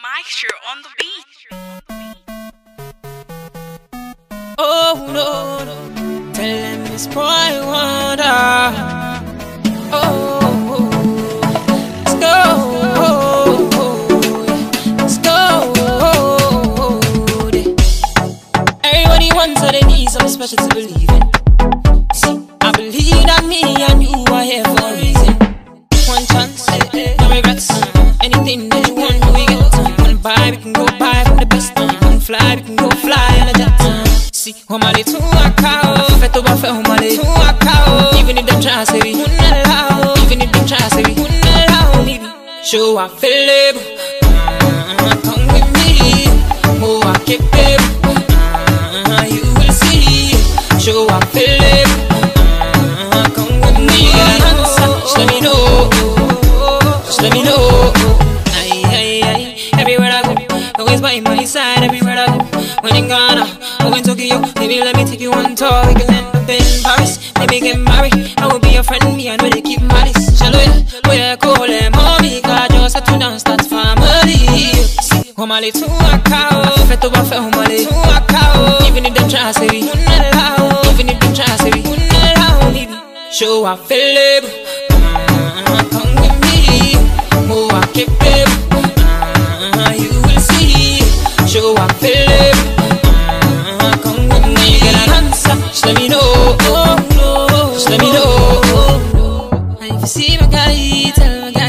Maestro on the. Oh no, no. this boy wonder. Oh, special to believe in. Me and you are here for a reason. One chance, no regrets. Anything that you want, we get. One buy, we can go buy from the best. One fly, we can go fly on a jet. See, homale tu akao, feto ba fe homale tu akao. Even if them try say we wouldn't allow, even if them try say we wouldn't allow, show I feel it. Always by my side everywhere I go. When in Ghana or in Tokyo, baby, let me take you on tour. We can end up in Paris, maybe get married. I will be your friend, me, I know they keep malice. Shall we? We are cool and mommy, God, just had to dance that family. Oh, homali to a cow, fetu wa fe homali oh, to a cow. Even if they try to say we, even if they try to say we, show I feel. Mm-hmm, come with me, oh I keep. See my guy, tell my guy.